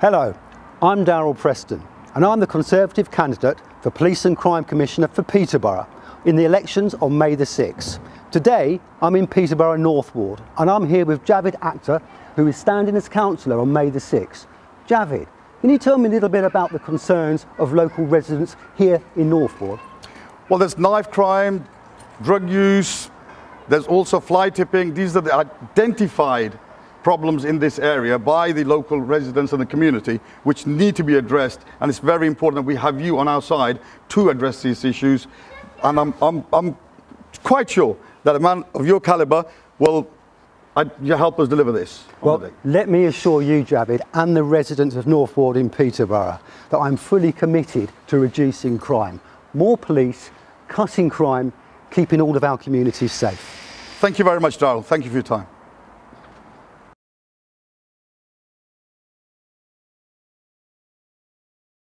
Hello, I'm Darryl Preston and I'm the Conservative candidate for Police and Crime Commissioner for Peterborough in the elections on May the 6th. Today I'm in Peterborough North Ward and I'm here with Javed Akhtar who is standing as councillor on May the 6th. Javed, can you tell me a little bit about the concerns of local residents here in North Ward? Well, there's knife crime, drug use, there's also fly tipping. These are the identified problems in this area by the local residents and the community, which need to be addressed. And it's very important that we have you on our side to address these issues. And I'm, I'm, I'm quite sure that a man of your caliber will uh, help us deliver this. Well, let me assure you, Javed, and the residents of North Ward in Peterborough, that I'm fully committed to reducing crime. More police, cutting crime, keeping all of our communities safe. Thank you very much, Darryl. Thank you for your time.